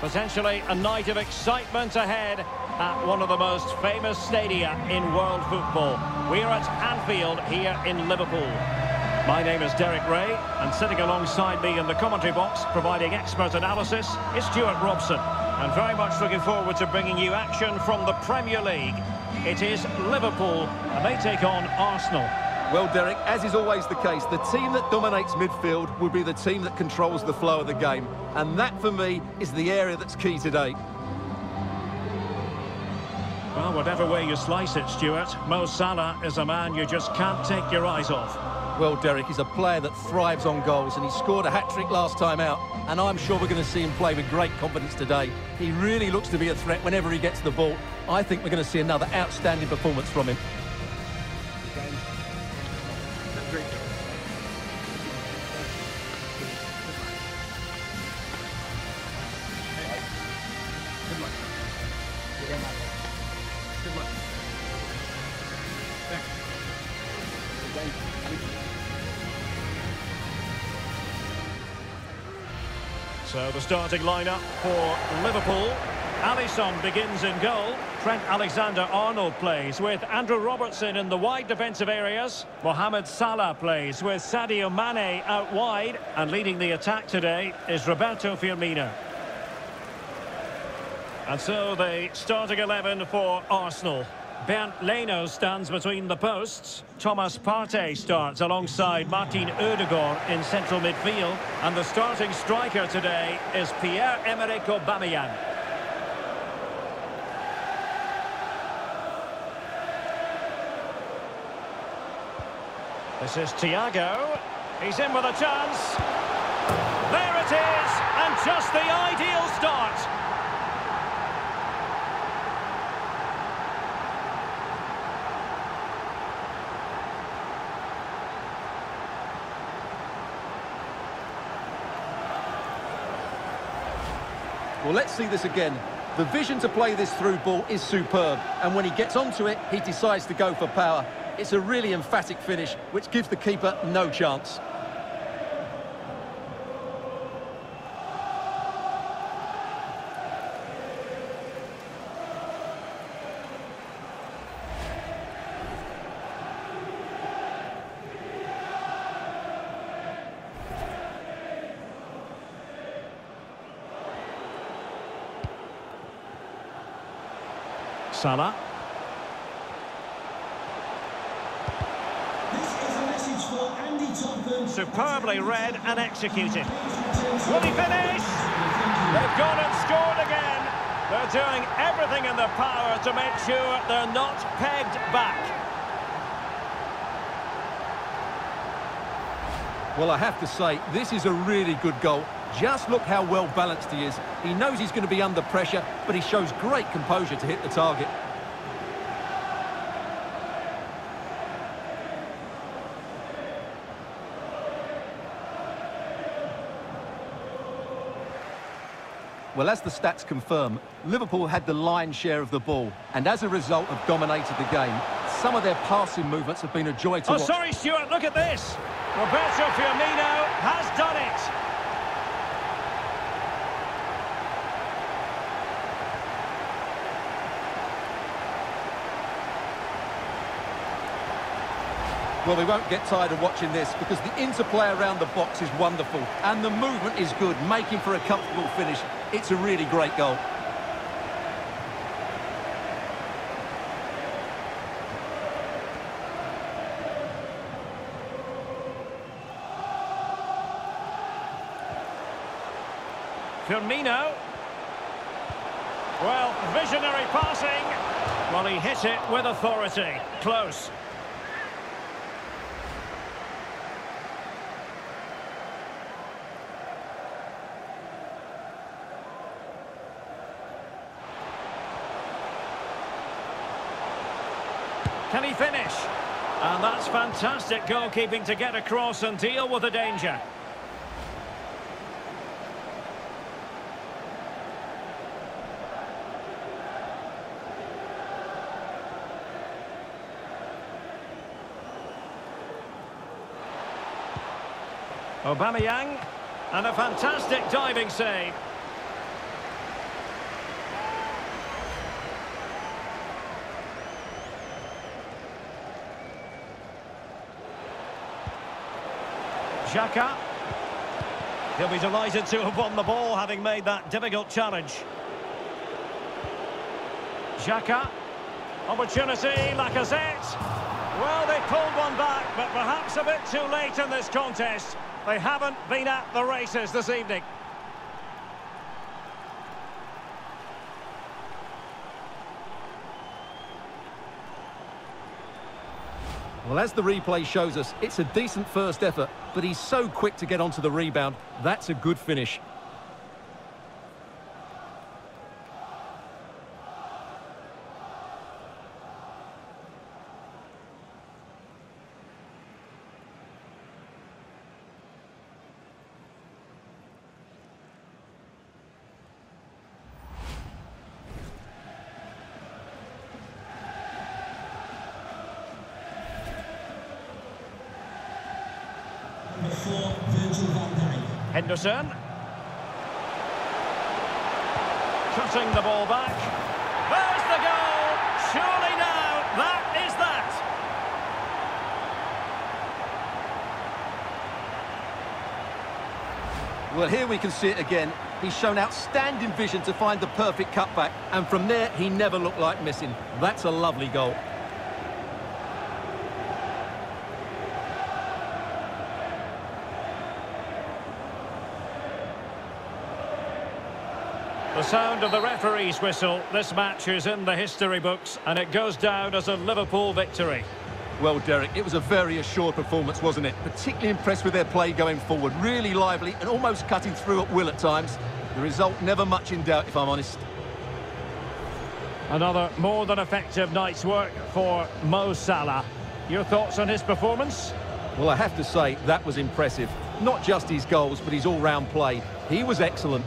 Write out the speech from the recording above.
Potentially a night of excitement ahead at one of the most famous stadia in world football. We're at Anfield here in Liverpool. My name is Derek Ray, and sitting alongside me in the commentary box, providing expert analysis, is Stuart Robson. And very much looking forward to bringing you action from the Premier League. It is Liverpool, and they take on Arsenal. Well, Derek, as is always the case, the team that dominates midfield will be the team that controls the flow of the game. And that, for me, is the area that's key today. Well, whatever way you slice it, Stuart, Mo Salah is a man you just can't take your eyes off. Well, Derek, he's a player that thrives on goals, and he scored a hat-trick last time out, and I'm sure we're going to see him play with great confidence today. He really looks to be a threat whenever he gets the ball. I think we're going to see another outstanding performance from him. So the starting lineup for Liverpool. Alisson begins in goal. Trent Alexander-Arnold plays with Andrew Robertson in the wide defensive areas. Mohamed Salah plays with Sadio Mane out wide. And leading the attack today is Roberto Firmino. And so the starting 11 for Arsenal. Bernd Leno stands between the posts. Thomas Partey starts alongside Martin Odegaard in central midfield. And the starting striker today is Pierre-Emerick Aubameyang. This is Thiago. He's in with a chance. There it is, and just the ideal start. Well, let's see this again. The vision to play this through ball is superb, and when he gets onto it, he decides to go for power. It's a really emphatic finish, which gives the keeper no chance. Salah. Superbly read and executed. Will he finish? They've gone and scored again. They're doing everything in their power to make sure they're not pegged back. Well, I have to say, this is a really good goal. Just look how well balanced he is. He knows he's going to be under pressure, but he shows great composure to hit the target. Well, as the stats confirm, Liverpool had the lion's share of the ball, and as a result have dominated the game. Some of their passing movements have been a joy to oh, watch. sorry, Stuart, look at this. Roberto Firmino has done it. Well, we won't get tired of watching this because the interplay around the box is wonderful and the movement is good, making for a comfortable finish. It's a really great goal. Firmino. Well, visionary passing. Well, he hit it with authority. Close. Can he finish? And that's fantastic goalkeeping to get across and deal with the danger. Aubameyang, and a fantastic diving save. Xhaka. He'll be delighted to have won the ball, having made that difficult challenge. Xhaka. Opportunity, Lacazette. Well, they pulled one back, but perhaps a bit too late in this contest. They haven't been at the races this evening. Well, as the replay shows us, it's a decent first effort, but he's so quick to get onto the rebound. That's a good finish. Henderson. Cutting the ball back. There's the goal! Surely now, that is that! Well, here we can see it again. He's shown outstanding vision to find the perfect cutback, and from there, he never looked like missing. That's a lovely goal. The sound of the referee's whistle. This match is in the history books, and it goes down as a Liverpool victory. Well, Derek, it was a very assured performance, wasn't it? Particularly impressed with their play going forward. Really lively and almost cutting through at will at times. The result never much in doubt, if I'm honest. Another more than effective night's work for Mo Salah. Your thoughts on his performance? Well, I have to say, that was impressive. Not just his goals, but his all-round play. He was excellent.